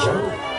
show.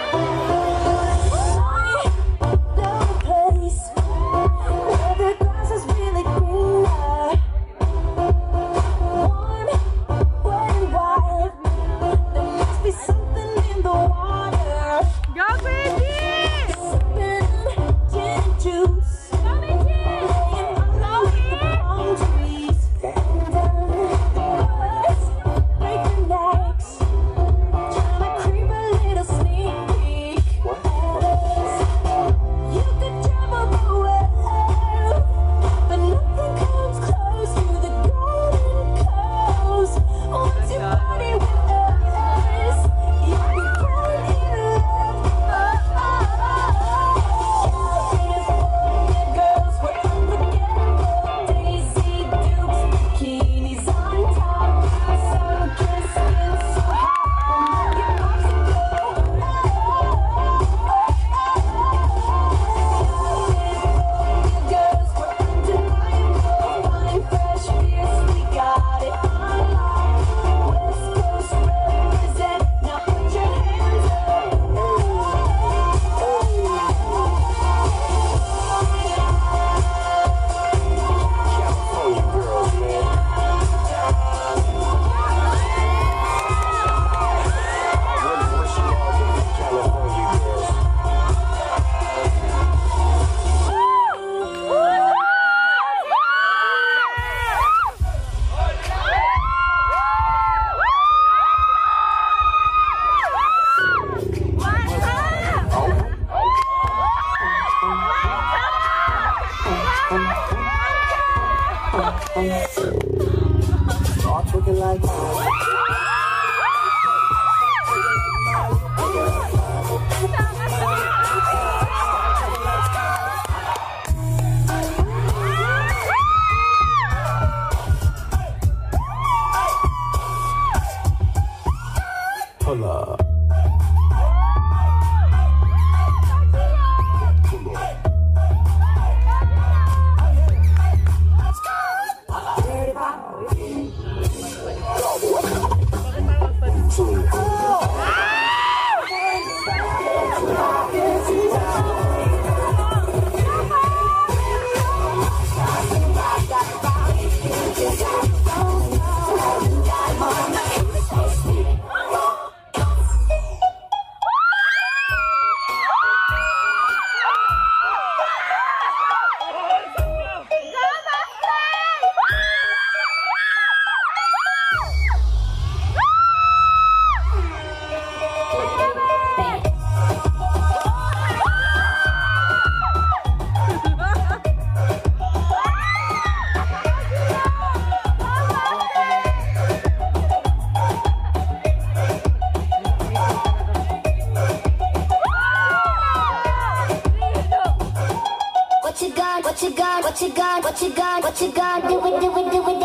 Like what you got, what you got, what you got, do it, do it, do it,